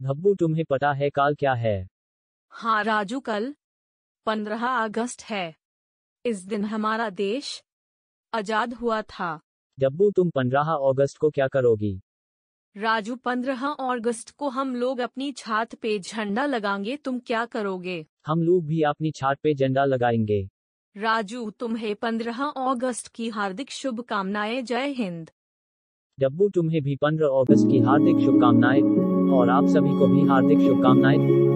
धब्बू तुम्हें पता है काल क्या है? हाँ राजू कल पंद्रह अगस्त है। इस दिन हमारा देश आज़ाद हुआ था। डब्बू तुम पंद्रह अगस्त को क्या करोगी? राजू पंद्रह अगस्त को हम लोग अपनी छात पे झंडा लगाएँगे तुम क्या करोगे? हम लोग भी अपनी छात पे झंडा लगाएँगे। राजू तुम्हें पंद्रह अगस्त की हार्दिक शुभकामनाएँ जय हिंद। डब्बू तुम्हें भी पंद्रह अगस्त की हार्दिक शुभकामनाएँ। और आप सभी को भी हार्दिक शुभकामनाएँ।